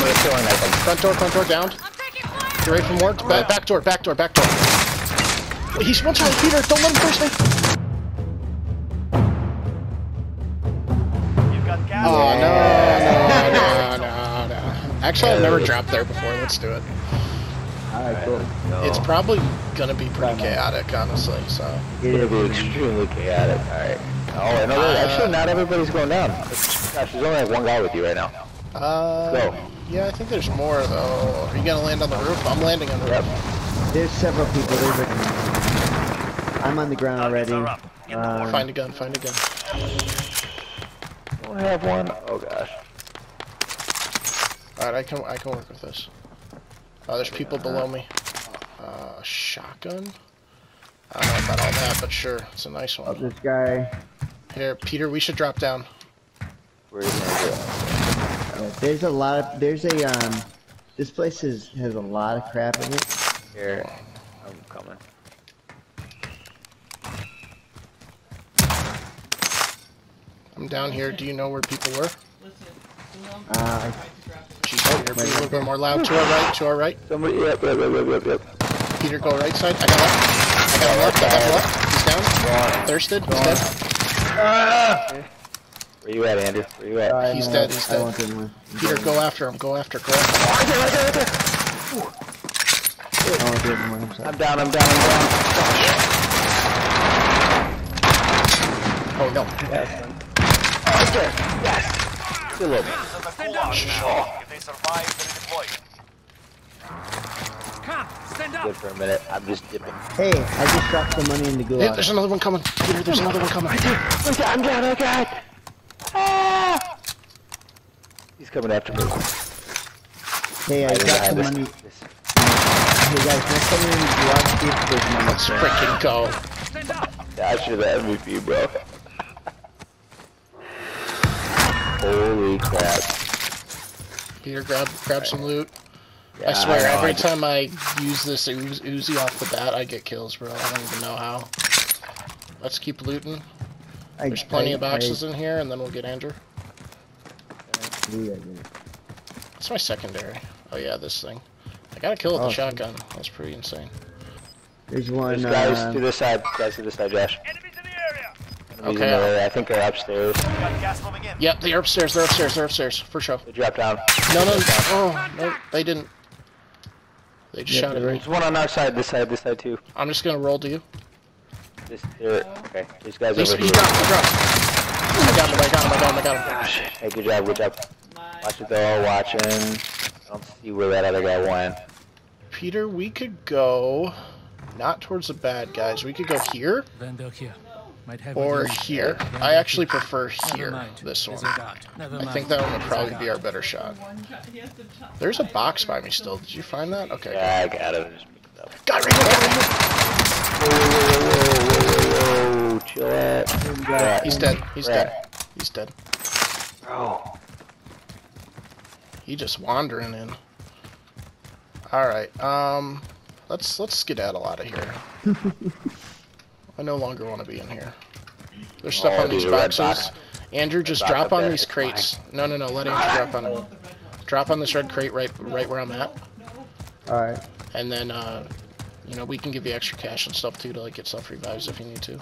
I'm gonna throw a knife him. Front door, front door down. I'm taking fire. Get ready for. Back, back door, back door, back door. Wait, he's one shot, Peter. Don't let him first me. You've got gas. Oh no, no, no, no, no. Actually, I've never dropped there before. Let's do it. Alright, cool. No. It's probably gonna be pretty chaotic, honestly. So. It It's gonna be extremely chaotic. Alright. Oh, no, Uh, actually, not everybody's going down. Gosh, there's only like one guy with you right now. Uh, Go. Yeah, I think there's more though. Are you gonna land on the roof? I'm landing on the Yep. roof. There's several people. There's like, I'm on the ground already. Targets are up. Get to work. Um, Find a gun. Find a gun. Don't have one. Oh gosh. All right, I can I can work with this. Oh, there's people below me. Uh, shotgun. I don't know about all that, but sure, it's a nice oh, one. this guy. Here, Peter, we should drop down. Where are you gonna Yeah, there's a lot of. There's a um. This place is, has a lot of crap in it. go? Here. I'm coming. I'm down here. Do you know where people were? Uh, Jeez, Peter, be a little bit more loud. To our right. To our right. Somebody. Yep. Yep. Yep. Yep. Yep. Yep. Peter, go right side. I got left. I got him left. I got left. He's down. Yeah. Thirsted. He's dead. Where you at, Andrew? Where you at? Uh, I He's know, dead, he's I dead. want. Peter, go after him. Go after. Go after. I want him one. I'm. I'm down. I'm down. I'm down. Oh no. Okay. Yes. Still up. This is the gulag. If they survive, they redeploy. Good for a minute. I'm just dipping. Hey, I just dropped some money in the Hey, gulag. there's another one coming. Peter, there's another one coming. I'm down. I'm down. Oh god. Ah. He's coming after me. Hey, I Hiding dropped some money. this- this- Hey guys, next time you're in the gulag, see if there's money. Let's freaking go. Yeah, I should have MVP, bro. Holy crap. Peter, grab grab some loot. I Yeah, swear, know, every I time I use this Uz- Uzi off the bat, I get kills, bro. I don't even know how. Let's keep looting. I- There's plenty I- of boxes in here, and then we'll get Andrew. I- yeah, yeah. That's my secondary. Oh yeah, this thing. I got a kill with the Oh. shotgun. That's pretty insane. There's one. There's guys Uh, to this side. Guys to this side, Josh. Enemies in the area. Enemies Okay. in the area. I think they're upstairs. Got gas moving in. Yep, they're upstairs. They're upstairs. They're upstairs for sure. They dropped down. No, no, oh no, they didn't. They just Yeah, shot at me. There's one on our side. This side. This side too. I'm just gonna roll to you. This. There. Okay. These guys He's, over he here. dropped. He dropped. I got him. I got him. I got him. I got him. Gosh. Hey, good job. Good job. Watch it though. Watching. I don't see where that other guy went. Peter, we could go not towards the bad guys. We could go here Vendor here. Might have or what you need. here. I actually prefer here. This one. I think that one would probably be our better shot. There's a box by me still. Did you find that? Okay. Yeah, I got it. Just picked it up. Guy right here. Guy right here. Whoa, whoa, whoa, whoa, whoa, whoa, chill out. He's dead. He's dead. He's dead. Bro. He just wandering in. All right. Um, let's let's skedaddle out of here. I no longer want to be in here. There's stuff Oh, on these boxes. Andrew, just box drop on there, these it's crates. No, no, no. Let Andrew drop on them. Drop on this red crate right right where I'm at, Alright. and then uh, you know we can give you extra cash and stuff too to like get self revives if you need to.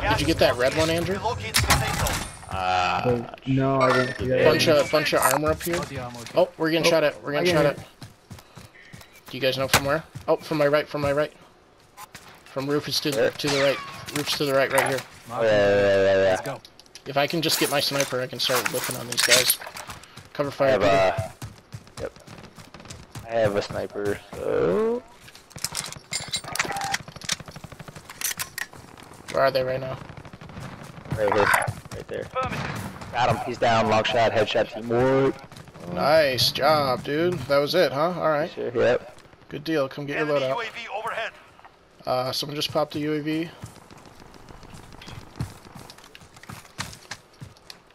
Did you get that red one, Andrew? Relocate to the safe zone. Wait, no, I didn't see that. Bunch of bunch of armor up here. Body armor here. Oh, we're getting Oh, shot at. We're getting I shot get at. Do you guys know from where? Oh, from my right. From my right. From roof is to Where? to the right. Roof's to the right, right here. Let's go. If I can just get my sniper, I can start looking on these guys. Cover I fire. have Peter. a. Yep. I have a sniper, so. Where are they right now? Right here. Right there. Got him. He's down. Long shot, headshot, teamwork. Nice job, dude. That was it, huh? All right. Sure, yep. Good deal. Come get your Enemy loadout. UAV overhead. Uh, someone just popped a UAV.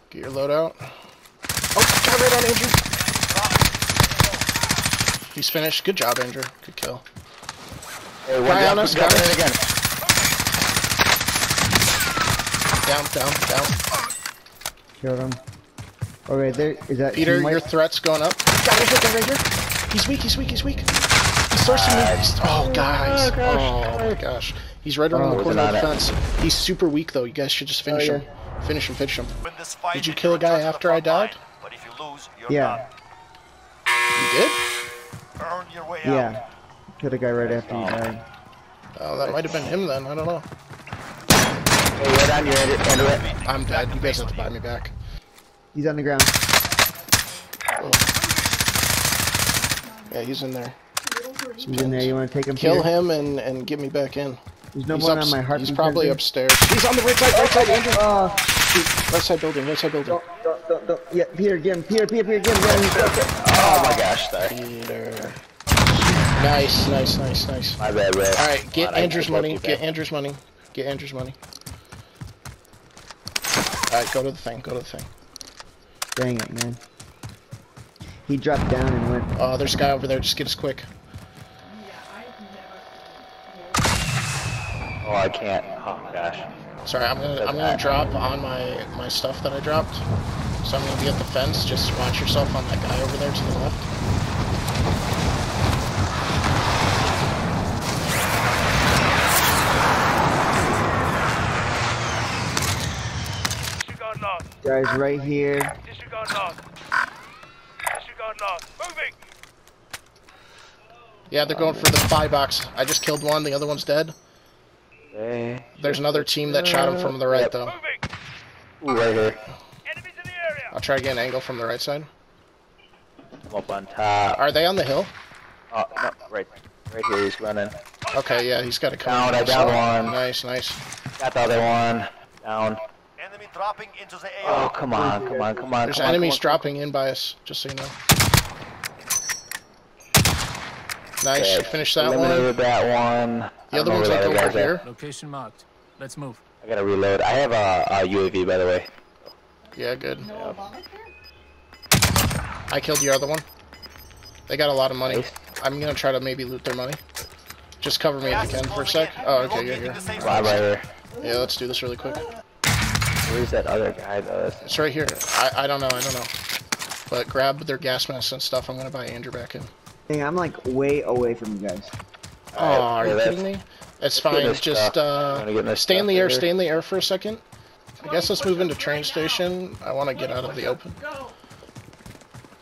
Get your loadout. Oh, got right on Andrew. He's finished. Good job, Andrew. Good kill. Hey, one Guy down, on us, got it again. Down, down, down. Killed him. Okay, there is that. Peter, team your threat's going up. Got right here, got right here. He's weak, he's weak, he's weak. He's thirsting me. Oh, guys. Oh, oh, my gosh. He's right around Oh, the corner of the not it. fence. He's super weak, though. You guys should just finish Oh, him. Finish him, finish him. Fight Did you kill a guy return to the after I front line. died? But if you lose, you're Yeah, You did? done. Earn your way out. yeah. Killed a guy right after you oh. died. Oh, that might have been him then. I don't know. Hey, you're down, you're into, into it. I'm dead. You guys have to buy me back. He's on the ground. Yeah, he's in there. He's in there. You want to take him? Kill Peter? him and, and get me back in. There's no he's one on my heart. He's probably upstairs. He's on the right side, right side, Andrew. Oh, Right side building, right side building. don't, don't, don't, don't. Yeah, Peter, get him. Peter, Peter, Peter, get him. Get him. Get him. Oh my gosh, sorry. Peter. Nice, nice, nice, nice. My bad, bro. Alright, get Come on, I Andrew's money. Get. Andrew's money. Get Andrew's money. Alright, go to the thing, go to the thing. Dang it, man. He dropped down and went. Oh, there's a guy over there, just get us quick. Oh, I can't. Oh my gosh. Sorry, I'm gonna I'm gonna drop on my my stuff that I dropped. So I'm gonna be at the fence. Just watch yourself on that guy over there to the left. Guys, right here. Disregard north. Disregard north. Moving. Yeah, they're going for the buy box. I just killed one. The other one's dead. Eh. There's another team that shot him from the right Yep. though. Ooh, right here. Enemies in the area. I'll try to get an angle from the right side. I'm up on top. Are they on the hill? Oh, no, right, right here. He's running. Okay, yeah, he's got to come. Down, in I got one. Nice, nice. Got the other one. Down. Enemy dropping into the Oh, come on, come on, come on. There's come on, enemies come on, dropping in by us, just so you know. Nice, Okay, you finished that one. Eliminated that one. The other don't know one's like the other over guy's at. here. Location marked. Let's move. I gotta reload. I have a, a UAV, by the way. Yeah, good. I killed your other one. They got a lot of money. Nice. I'm gonna try to maybe loot their money. Just cover me if you can for a sec. Oh, okay, you're Relocating here. the safe Right, zone. right here. Yeah, let's do this really quick. Where's that other guy, though? That's- It's right here. I, I don't know, I don't know. But grab their gas mask and stuff. I'm gonna buy Andrew back in. Dang, I'm like way away from you guys. Oh, are you kidding me? It's fine. this Just stuff. uh, Wanna get this stay in the air. later? Stay in the air for a second. I guess let's move into train station. I want to get out of the open.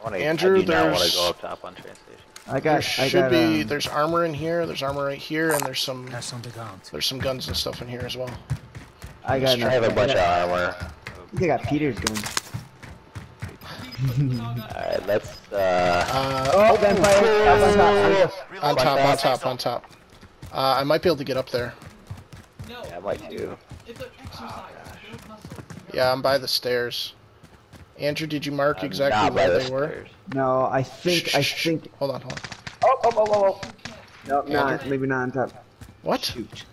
Wanna, Andrew, I do there's- to go up top on train station. I There got. I should got. be. um, There's armor in here. There's armor right here, and there's some. Cash on the ground. There's some guns and stuff in here as well. I got. I have a bunch of armor. I think I got Peter's gun. Alright, let's, uh... Uh, Oh, gunfire! Up on top. on top, on top, on top. Uh, I might be able to get up there. Yeah, I might too. Yeah, I'm by the stairs. Andrew, did you mark I'm exactly where the they were? No, I think. I think. Hold on, hold on. Oh, oh, oh, oh, oh. Nope, Andrew? not. Maybe not on top. What? Shoot.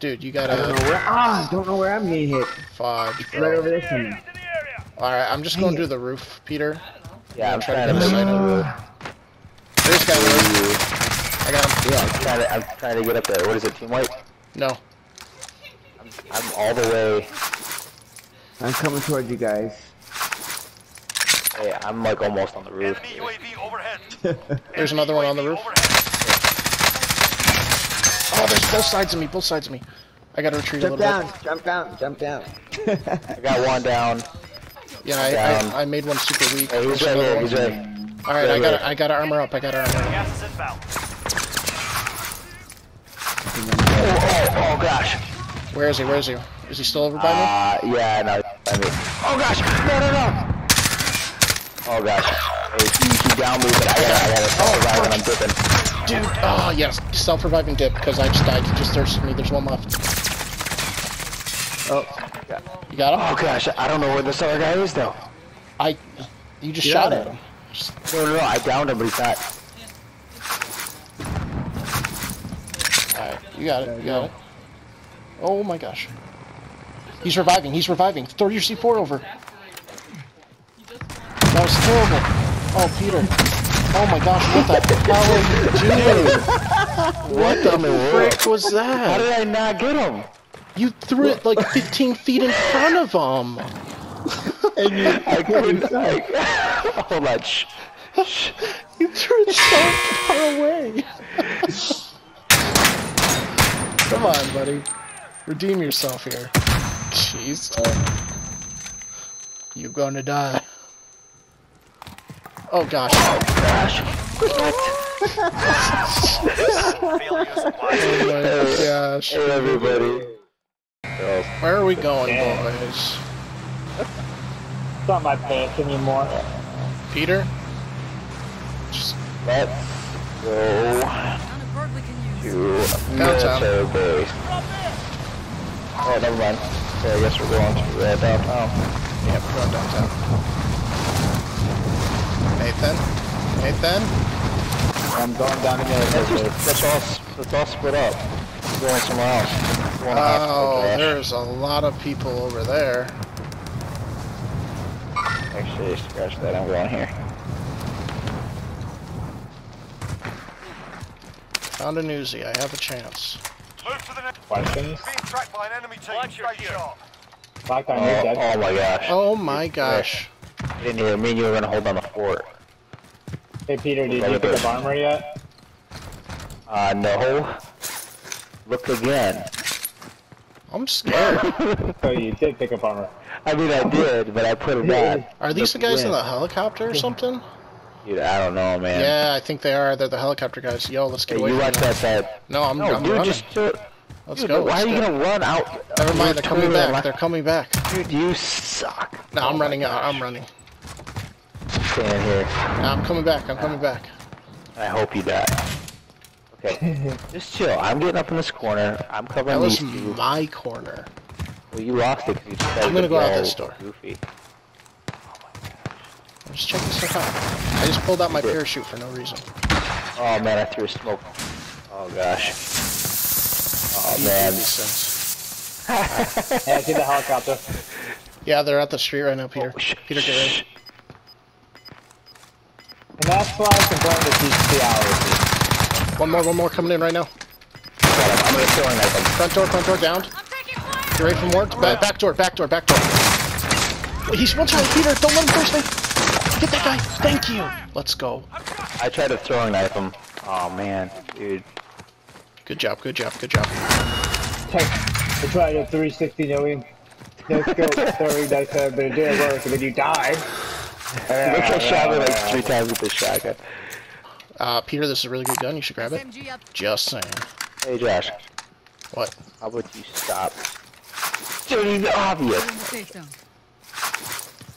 Dude, you I don't know gotta where. Ah, don't know where I'm getting hit. fudge, Right over there from me. Enemies in the area. Alright, I'm just Dang going it. to the roof, Peter. Yeah, I'm trying to to get a make sight a on guy roof. I got him. Yeah, I'm trying to, I'm trying to get up there. What is it, team wipe? No. I'm, I'm all the way. I'm coming towards you guys. Hey, I'm like almost on the roof. Enemy UAV overhead. There's another one on the UAV roof. Overhead. Oh, there's both sides of me, both sides of me. I gotta retreat a Jump little down, jump down, jump down. I got one down. Yeah, I, Down. I, I made one super weak. Hey, he's There's right another here. He's right. Alright, I got here. I got armor up. I got armor up. Gas is inbound. Oh, oh, oh gosh. Where is he? Where is he? Is he still over by me? Uh, yeah, no. I mean, oh gosh, no, no, no. Oh gosh. Hey, he, he downed me, but I gotta, I gotta Oh, survive and I'm dipping. Dude, oh yes, self-reviving dip because I just died. He just thirsted me. There's one left. Oh, You got him? Oh gosh, I don't know where this other guy is though. I. You just shot at him. No, no, no, I downed him, but he's back. Alright, you got it. You got it. Oh my gosh. He's reviving. He's reviving. Throw your C4 over. That was terrible. Oh, Peter. Oh my gosh, what the hell are you doing? What the frick was that? How did I not get him? You threw it like 15 feet in front of him. And you, I couldn't. I, hold on. Shh. Shh. You threw it so far away. Come on, buddy. Redeem yourself here. Jeez. you're gonna die. Oh gosh. Gosh. Failures wide. Oh my gosh. Hey, everybody. Where are we going, boys? It's not my pants anymore. Peter? Just Let's go Found a bird we can use. to Downtown. military base. Oh, never mind. So I guess we're going to uh, downtown. yeah, we're going downtown. Nathan? Nathan? I'm going down to Let's, let's all s- let's all split up. We're going somewhere else. We're going Oh, there's a lot of people over there. Actually, scratch that. I'm going here. Found a newsie. I have a chance. Move to the next. Questions? Being tracked by an enemy team. Watch your Stay gear. sharp. Black Oh, on oh my gosh. Oh my gosh. I didn't hear. Me and you were going to hold on the fort. Hey Peter, did you pick up armor yet? Uh, no. Look again. I'm scared. Oh, you did pick up armor. I mean, I did, but I put it back. Are these the Look guys in the helicopter or something? Dude, I don't know, man. Yeah, I think they are. They're the helicopter guys. Yo, let's get Hey, away you from watch them. that side. No, I'm, No, I'm dude, running. just do it. Let's Dude, go. why let's are you go. gonna run out? Never mind, they're coming back. left. They're coming back. Dude, you suck. No, Oh I'm my running out. I'm running. Stand here. I'm coming back. I'm coming back. I hope you die. Okay, just chill. I'm getting up in this corner. I'm That covering was these two. my corner. Well, you lost it because you decided I'm gonna to go out this door. Goofy. I'm just checking stuff out. I just pulled out my parachute for no reason. Oh man, I threw a smoke. Oh gosh. Oh You man. these things. I see the helicopter. Yeah, they're at the street right now, Peter. Oh, Peter, get ready. Shh. And that's why I confirmed the TC hours. One more, one more coming in right now. Got him. I'm gonna kill him. I. Front door, front door, down. I'm taking fire! Get ready for more. Back, back door, back door, back door. Wait, he's one shot, Peter. Don't let him first me. Get that guy. Thank you. Let's go. I tried to throwing knife him. Oh man, dude. Good job, good job, good job. Hey, I tried a 360 knowing. No scope, throwing dice, uh, but it didn't work, and then you died. Look, I shot him like three times with this shotgun. Uh, Peter, this is a really good gun. You should grab it. Just saying. Hey Josh, What? how about you stop? Dude, it's obvious. In the.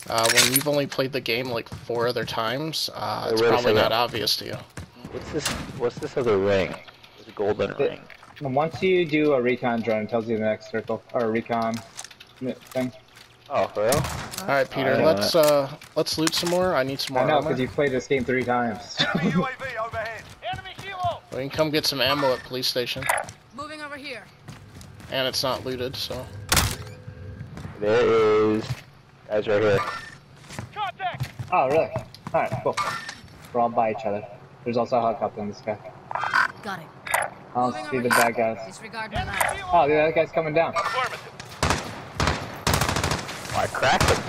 Uh, when you've only played the game like four other times, uh, Hey, it's probably not obvious to you. What's this? What's this other ring? It's a golden ring. And once you do a recon drone, it tells you the next circle, or a recon thing. Oh, for real? All right, Peter. I let's uh, let's loot some more. I need some more I know, because you played this game three times. Enemy UAV overhead. Enemy kilo. We can come get some ammo at police station, Moving over here. and it's not looted, so. There is guys right here. Contact. oh, really? Alright, cool. We're all by each other. There's also a helicopter in the sky. Got it. I don't Moving see the here. bad guys. Disregard my Enemy last. kilo. Oh, the other guy's coming down. Affirmative. Oh, I cracked him.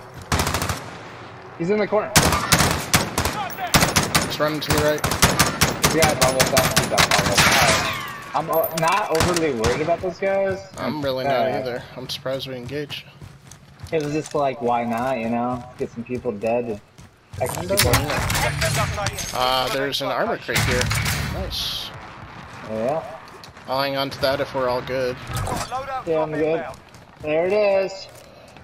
He's in the corner. Contact. Let's to the right. The guy almost down. He's up almost. I'm uh, not overly worried about those guys. I'm really not Alright. either. I'm surprised we engaged. It was just like, why not, you know? Get some people dead. And extra people. Uh, there's an armor crate here. Nice. Yeah. I'll hang on to that if we're all good. Yeah, I'm good. There it is.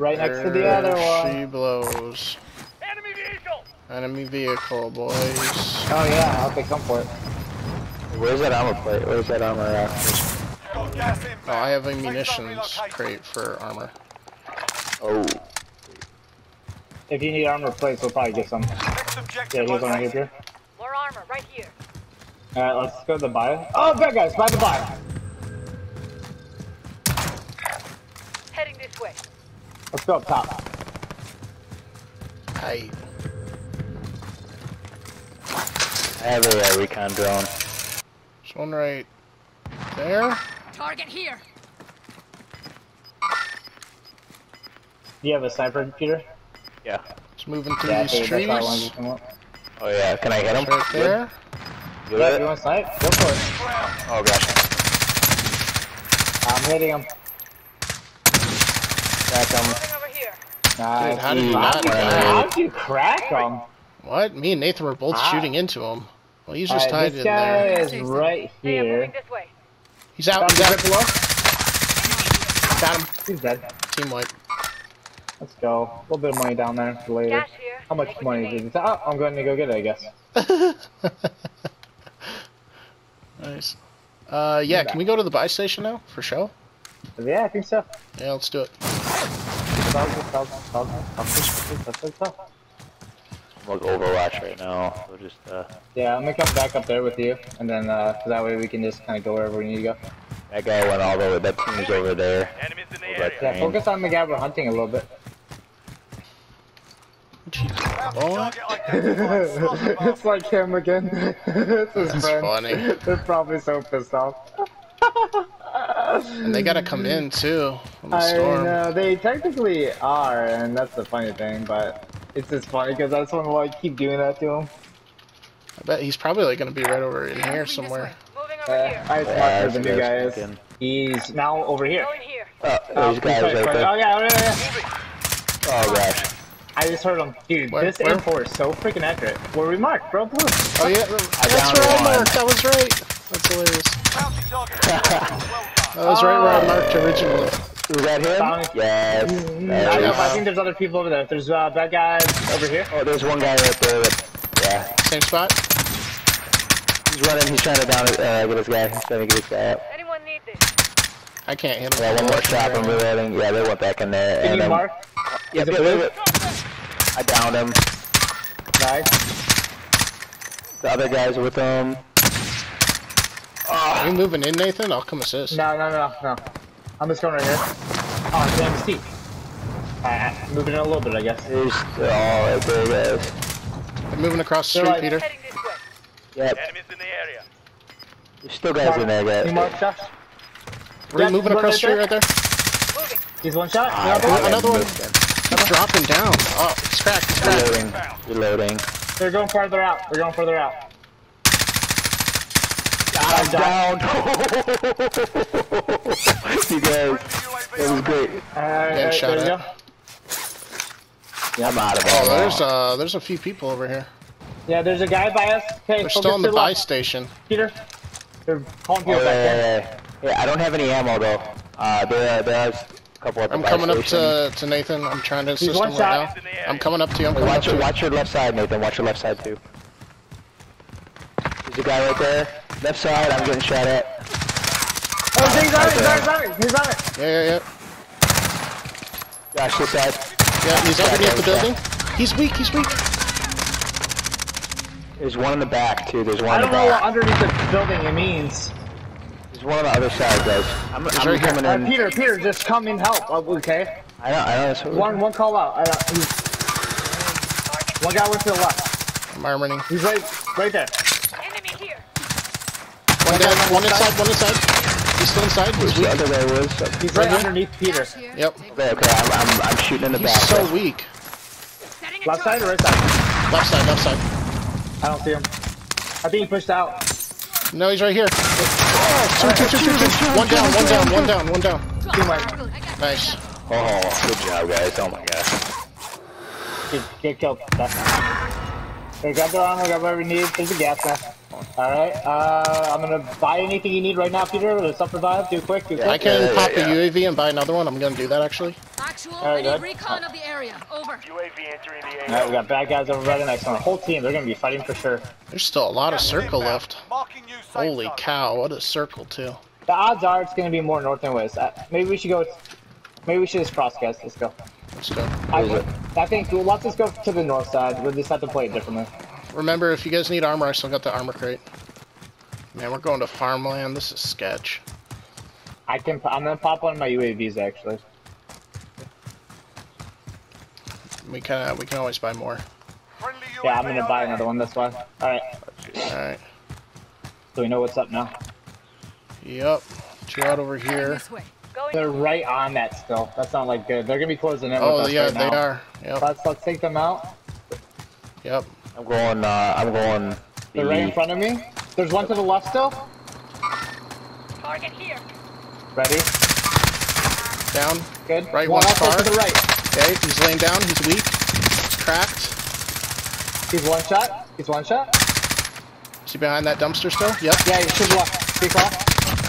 Right next to the There other one. She blows. Enemy vehicle. Enemy vehicle, boys. Oh yeah, okay, come for it. Where's that armor plate? Where's that armor at? Got gas inbound. Oh, I have a munitions crate for armor. Oh. If you need armor plates, we'll probably get some. Yeah, objective here's one right here. More armor right here. Alright, let's go to the bio. Oh, bad guys, by the bio. Heading this way. Let's go up top. Hey, I have a recon drone. there's one right there. Target here. Do you have a sniper, Peter? Yeah. Just moving through Yeah, these so that's why I wanted trees. to come up. Oh yeah, can I hit him? Right there. You Yeah, you want to snipe? Go for it. Oh gosh. I'm hitting him. Back him. Moving over here. Nice. how did you not did die? How did you crack him? What? Me and Nathan were both Ah. shooting into him. Well, he's just Alright, tied this in guy there. is right Hey, I'm here. moving this way. He's out. Found He's the out. below. Got him. He's dead. Team wipe. Let's go. A little bit of money down there for later. Here. How much Take what money you did need. you Oh, I'm going to go get it, I guess. nice. Uh, yeah. Can we go to the buy station now for show? Yeah, I think so. Yeah, let's do it. I'm like Overwatch right now. So just uh, Yeah, I'm gonna come back up there with you, and then uh, so that way we can just kind of go wherever we need to go. that guy went all the way. That team's over there. Enemies in the area. Yeah, focus on the guy we're hunting a little bit. Boy, Target identified. Slot the it's like him again. it's his That's friend. funny. They're probably so pissed off. and they gotta come in too. I storm. know they technically are, and that's the funny thing. But it's just funny because I just want to like keep doing that to him. I bet he's probably like gonna be right over in here somewhere. Moving Uh, here. I smart Yeah, where the new guy is. fucking- He's now over here. Here. Oh, Oh, there's guys right oh yeah, yeah, yeah. Oh gosh. I just heard him. Dude, Where- this where? M4 is so freaking accurate. Where we marked, bro? Blue. Oh yeah, that's downed right, one. Mark. That was right. That's hilarious. Bounty target. well done. That was right where I marked originally. Was that him? Found it. Yes. I There don't he know. I think there's other people over there. There's uh, bad guys over here. Oh, there's one guy right there. That, yeah. Same spot. He's running. He's trying to down uh, get his guy. He's trying to get his guy out. Anyone need this? I can't hit him. Yeah, one more shot from reloading. Yeah, they went back in there. Can and, you mark? Yep, it yep, blue? yep. I downed him. Nice. The other guys with him. Are you moving in, Nathan? I'll come assist. No, no, no, no. I'm just going right here. Ah, oh, damn, Steve. Alright, ah, moving in a little bit, I guess. There's all oh, right there, guys. I'm moving across the street, like- Peter. Heading. Yep. Enemies in the area. There's still guys in there, You guys. mark Josh? Are you Yeah, moving across the street right there? Moving. He's one shot. Ah, Another one? I Another one. missed him. Dropping down. Oh, it's cracked. It's cracked. Reloading. Reloading. They're going farther out. They're going further out. I'm I'm down. you guys, that was great. Alright, shot there you at. go. I'm out of Oh, ammo. there's uh, there's a few people over here. Yeah, there's a guy by us. Okay, They're still in to the buy left, station. Peter. They're calling Oh, people yeah, back in. yeah, yeah. Yeah, I don't have any ammo though. Uh, there, there's a couple at the I'm buy coming up to, to Nathan. I'm trying to assist one him shot. right now. I'm coming up to you. I'm coming up Watch to your, you. watch your left side, Nathan. Watch your left side too. There's a guy right there. Left side, I'm getting shot at. Oh, he's on it, he's on it, he's on it, he's on it. Yeah, yeah, yeah. Josh, this side. Yeah, he's underneath the building. He's weak. He's weak. There's one in the back too. There's one I in the don't know what underneath the building it means. There's one on the other side, guys. I'm, I'm right here. coming Uh, in. Peter, Peter, just come and help. Oh, okay. I know, I know. It's, One, one call out. I, he's, one guy went to the left. I'm armoring. He's right, right there. Enemy here. One down. One inside. One inside. He's still inside. He's the weak. other guy was. He's right here? underneath Peter. Yep. Okay, okay. I'm, I'm, I'm shooting in the He's back. so weak. Left side or right side? Left side. Left side. I don't see him. I think he pushed out. No, he's right here. Two, two, two, two, two. One down. One down. One down. One down. Team wipe. Nice. Oh, good job, guys. Oh my gosh. Get, get killed. They got their armor, got whatever we need. There's a gas mask. Alright, uh, I'm gonna buy anything you need right now, Peter, to self revive. Do quick, do quick. I can Yeah, yeah, pop yeah. a UAV and buy another one. I'm gonna do that actually. Actual, Alright, I need good. recon of the area. Over. UAV entering the Alright, area. we got bad guys over by the next one. The whole team, they're gonna be fighting for sure. There's still a lot of circle left. Marking you safe Holy zone. cow! What a circle too. The odds are it's gonna be more north than west. Uh, maybe we should go. Maybe we should just cross guys. Let's go. Let's go. I, I think well, let's just go to the north side. We'll just have to play it differently. Remember, if you guys need armor, I still got the armor crate. Man, we're going to farmland. This is sketch. I can. I'm gonna pop one of my UAVs actually. We can we can always buy more. Yeah, I'm gonna buy another one. That's why. All right. All right. So we know what's up now. Yep. Two out over here. this way. Going They're right on that still. That's not like good. They're gonna be closing in Oh, with us yeah, right they now. are. Yep, Let's let's take them out. yep. I'm going, uh, I'm going. They're right in front of me. There's one to the left still. target here. Ready? Down. Good. Right, one one's also far. to the right. Okay, he's laying down. He's weak. He's cracked. He's one shot. He's one shot. Is he behind that dumpster still? Yep, Yeah, he should left. Big call.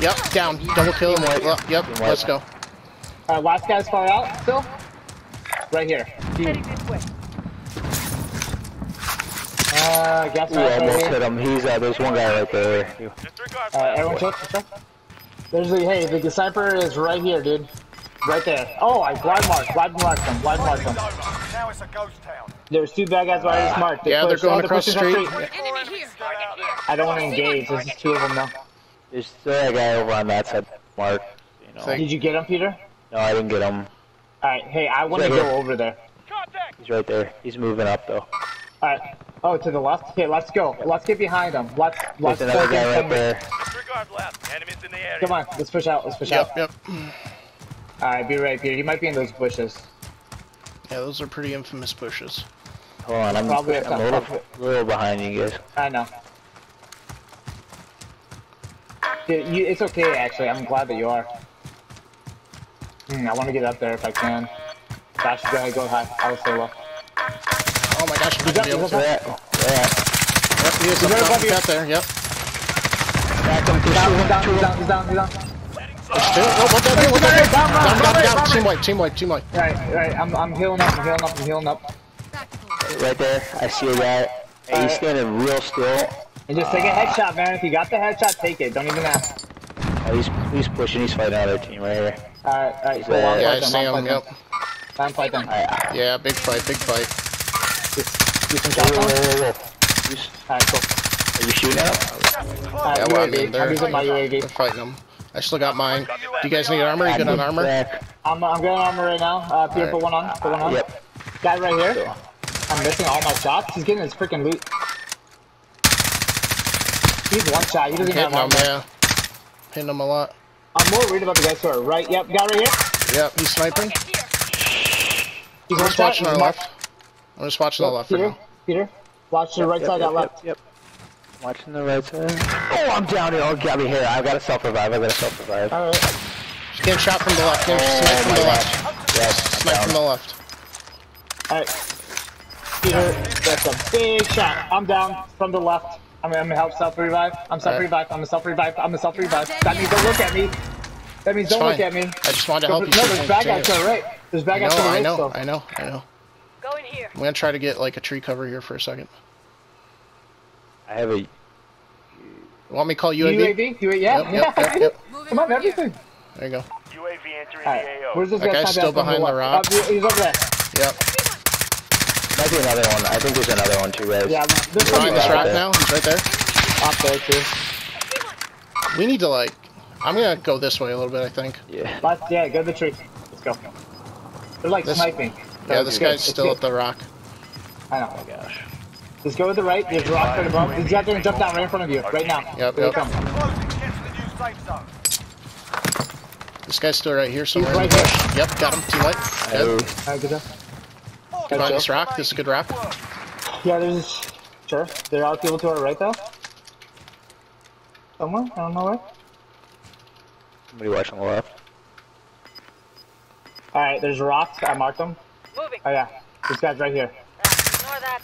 yep. Down. Double kill. white. Well, Yep, Team wipe. let's go. Alright, last guy's far out still. Right here. Heading this way. Uh, gas Ooh, mask right almost hit him. He's, uh, there's one guy right there. Uh, everyone chill, chill. There's the, hey, the sniper is right here, dude. Right there. Oh, I blind marked, blind marked them, blind marked them. It's. Now it's a ghost town. There's two bad guys right marked. They Yeah, they're going oh, across the pushing street. up Enemy here. Target here. I don't want to engage. There's just two of them now. There's still a guy over on that side. Mark. You know. Did you get him, Peter? No, I didn't get him. Alright, hey, I want to Right go over there. He's right there. He's moving up though. Alright. Oh, to the left? Okay, let's go. Let's get behind him. Let's, let's There's another fucking guy right come- there. Left. In the area. Come on, let's push out, let's push Yep, out. yep. Alright, be right, Peter. He might be in those bushes. Yeah, those are pretty infamous bushes. Hold on, I'm, Probably at I'm a little, point. little behind you guys. I know. Dude, you, it's okay, actually. I'm glad that you are. Hmm, I want to get up there if I can. Dash, go ahead, go high. I was solo. Oh my gosh, I'm not gonna be able to. He's Yeah, yeah. Yep, he is up right top. above you. Got there. Yep. Back him. He's down, he's down, he's down, he's down, he's down. Two. Oh, what that? What that? Down, Down, down, down, down, down. down. Team wipe. Team wipe. Team wipe. Right, right. I'm, I'm healing up, I'm healing up, I'm healing up. Right there. I see a guy. Hey, he's standing real still. And just take a headshot, man. If you got the headshot, take it. Don't even ask. Oh, he's he's pushing. He's fighting another team right here. Alright, alright. Yeah, I'll Yeah, I fight them, see I'll him. fight Yep. them. I'm fighting. Yeah, big fight. Big fight. You can. Alright, cool. Are you shooting at him? Alright, Yeah, well, I mean, I'm they're, they're fighting them. I still got mine. Do you guys need armor? You good on armor? I'm, I'm getting armor right now. Uh, Peter, Alright. put one on. Put one on. Yep. Guy right here. I'm missing all my shots. He's getting his freaking loot. He's one shot. He doesn't Hitting have them, armor. yeah. Hitting them a lot. I'm more worried about the guys who are right. Yep, guy right here. Yep, he's sniping. He's one watching He's our left. I'm just watching the Yep, left for Peter, now. Peter, watch the right Yep, side, yep, that left. Yep, yep. Watching the right side. Oh, I'm down here. Oh, got me here. I gotta self-revive. I gotta self-revive. All right. Just getting shot from the left. Getting oh, sniped from the left. Yes, I'm Sniped from the left. All right. Peter, that's a big shot. I'm down from the left. I'm, I'm gonna help self revive. I'm self revive. I'm a self revive. I'm a self revive. That means don't look at me. That means It's don't look at me. I just wanted to help for- you. no, there's bad guys to the right. There's bad guys to the right. I know. I know, I know. Go in here. I'm gonna try to get like a tree cover here for a second. I have a. You want me to call UAV? UAV? UAV? Yeah. Yep, yep, yep, yep. Come on, over everything. There you go. UAV entering All right. the AO. Where's this That guy? guy's Time still behind the rock. Uh, he's over there. Yep. Might be another one. I think there's another one too, guys. Yeah, this Behind one this right rock there. now. He's right there. up there too. We need to like. I'm gonna go this way a little bit. I think. Yeah. Let's, yeah, go to the tree. Let's go. They're like This- sniping. Yeah, this guy's still at the rock. I know. Oh gosh. Just go to the right. There's a rock right above. These guys are gonna jump down right in front of you. Right now. Yep, Here yep. come. Closing. Get to the new safe zone. This guy's still right here somewhere. right in the bush. Yep, got him. Too white. Oh. Dead. Alright, good job. Behind job. this rock. This is a good rock. Yeah, there's. Sure. There are people to our right though. Somewhere? I don't know where. Somebody watching the left. Alright, there's rocks. I marked them. Moving. Oh yeah. This guy's right here. Ignore that.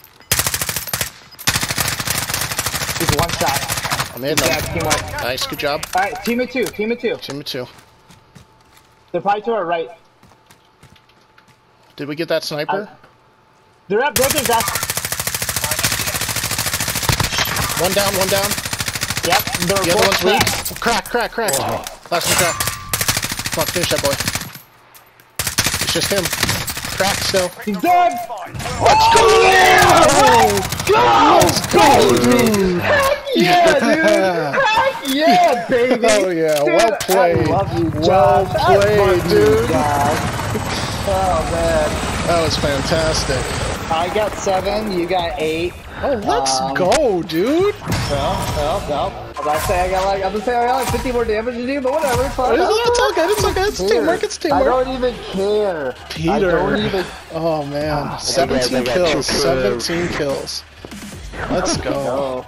He's one shot. I'm in Yeah, them. team wipe. Nice. Good job. Alright, team of two. Team of two. Team of two. They're probably to our right. Did we get that sniper? Uh, they're at broken Zach. One down. One down. Yep. They're The other one's weak. cracked. Crack. Crack. Crack. Last one crack. Come on, finish that boy. It's just him. Crack still. He's dead. Let's go! Yeah, dude. Heck yeah, baby. Oh yeah, well played. You, Well. Played, you, dude. Oh man. That was fantastic. I got seven. You got eight. Oh, let's Um, go, dude. Well, well, well. I say I got like I'm gonna say I got like 50 more damage to do, but whatever. It's fine. It's good. It's okay. It's teamwork. It's I don't even care. Peter. I Peter. don't even. Oh man, I 17 kills. kills. 17 kills. Let's go.